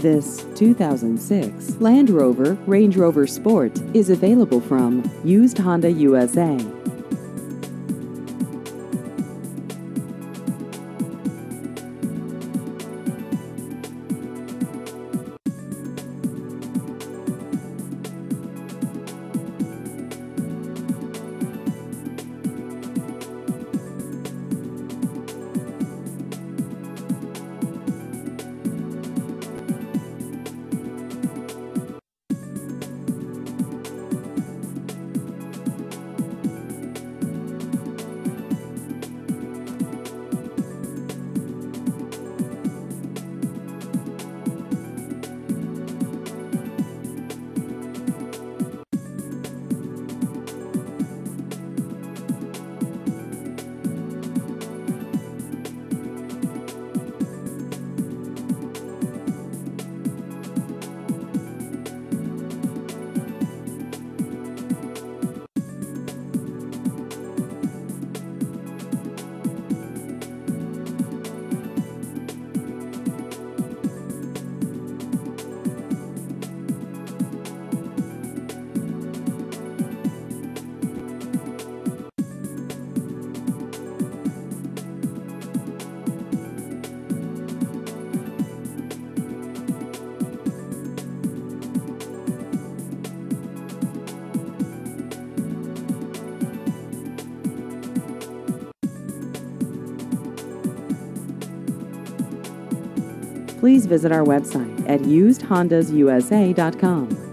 This 2006 Land Rover Range Rover Sport is available from Used Honda USA. Please visit our website at usedhondasusa.com.